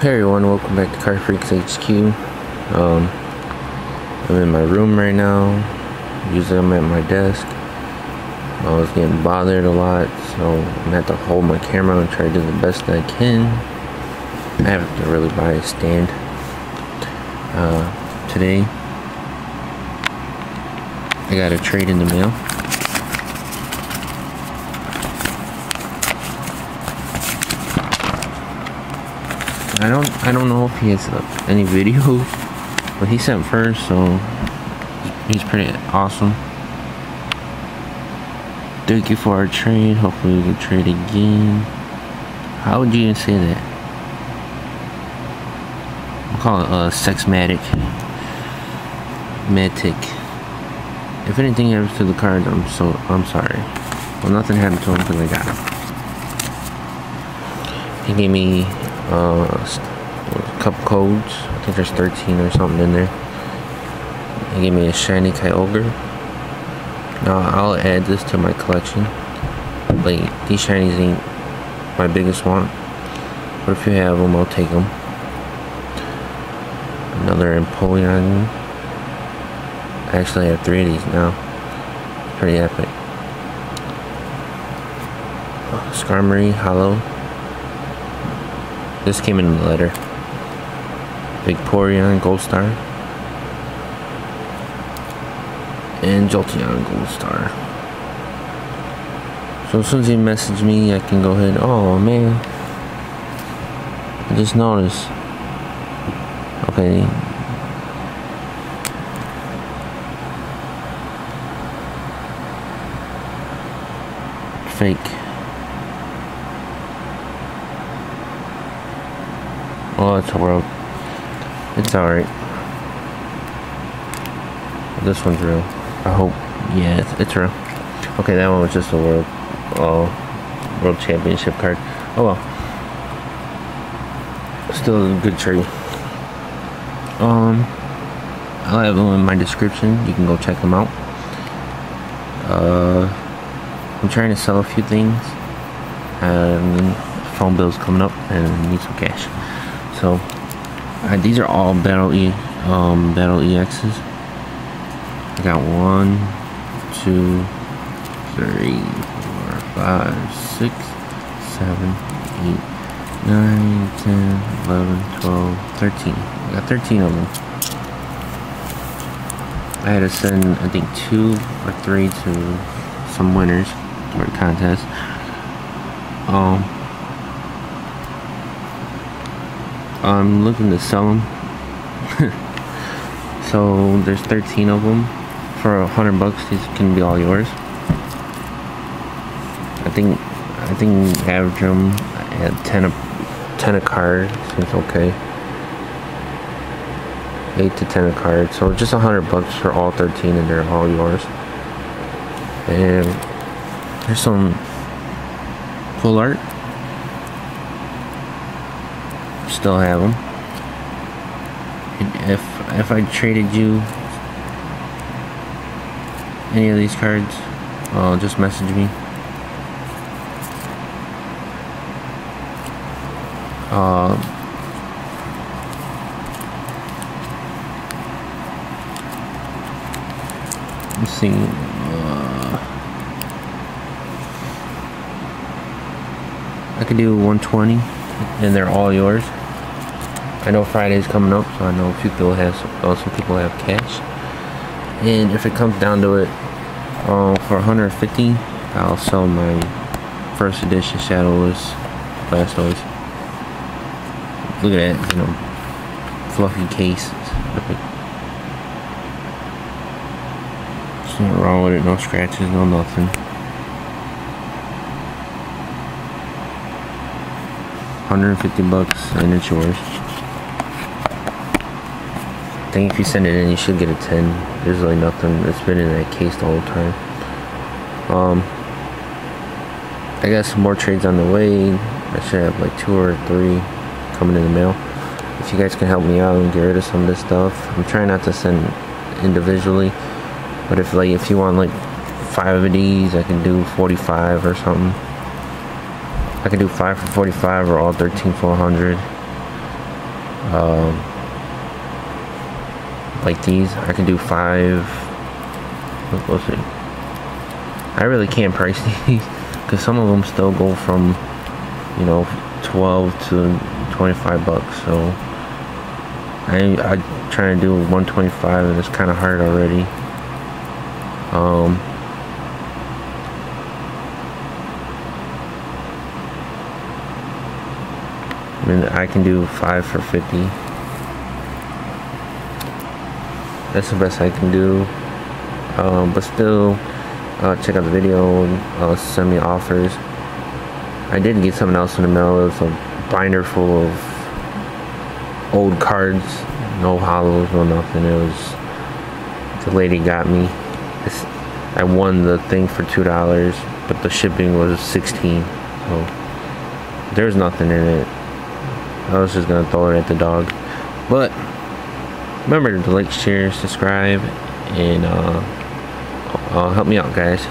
Hey everyone, welcome back to Car Freaks HQ. Um, I'm in my room right now. Usually I'm at my desk. I was getting bothered a lot, so I'm gonna have to hold my camera and try to do the best I can. I have to really buy a stand. Uh, today, I got a trade in the mail. I don't I don't know if he has uh, any video, but he sent first, so he's pretty awesome. Thank you for our trade. Hopefully we can trade again. How would you even say that? I'll call it a uh, sexmatic. Matic. If anything happens to the cards, I'm so I'm sorry. Well, nothing happened to him because I got him. He gave me uh, couple codes. I think there's 13 or something in there. He gave me a shiny Kyogre. Now I'll add this to my collection. Like these shinies ain't my biggest want, but if you have them, I'll take them. Another Empoleon. I actually have three of these now. Pretty epic. Skarmory Hollow. This came in the letter. Vaporeon Gold Star. And Jolteon Gold Star. So as soon as he messaged me, I can go ahead. Oh man. I just noticed. Okay. Fake. Oh, it's a world. It's alright. This one's real. I hope. Yeah, it's, it's, real. Okay, that one was just a world, uh, world championship card. Oh well. Still a good trade. Um, I'll have them in my description. You can go check them out. Uh, I'm trying to sell a few things. And phone bill's coming up and need some cash. So these are all battle E um, battle EXs. I got one, two, three, four, five, six, seven, eight, nine, ten, eleven, twelve, thirteen. I got thirteen of them. I had to send I think two or three to some winners or contests. Um I'm looking to sell them. so there's 13 of them for a hundred bucks. These can be all yours. I think I think average them at 10 a 10 a card seems okay. 8 to 10 a card. So just a hundred bucks for all 13 and they're all yours. And there's some full art still have them. If if I traded you any of these cards, uh, just message me. Uh, let's see. Uh, I could do 120 and they're all yours. I know Friday's coming up, so I know a few people have uh, some people have cash. And if it comes down to it, uh, for 150, I'll sell my first edition Shadowless Blastoise. Look at that, you know, fluffy case. Nothing wrong with it, no scratches, no nothing. 150 bucks and it's yours. I think if you send it in, you should get a 10. There's really nothing. It's been in that case the whole time. Um, I got some more trades on the way. I should have like two or three coming in the mail. If you guys can help me out and get rid of some of this stuff, I'm trying not to send individually. But if like if you want like five of these, I can do 45 or something. I can do 5 for 45 or all 13 for 100. um, like these I can do five we'll see. I really can't price these because some of them still go from you know 12 to 25 bucks so. I I try to do 125 and it's kind of hard already. Um I mean I can do five for 50 that's the best I can do. Um, but still uh, check out the video and uh, send me offers. I did get something else in the mail. It was a binder full of old cards. No hollows no nothing. It was the lady got me. It's, I won the thing for two dollars but the shipping was 16 so there's nothing in it. I was just gonna throw it at the dog. But remember to like share subscribe and uh, uh, help me out guys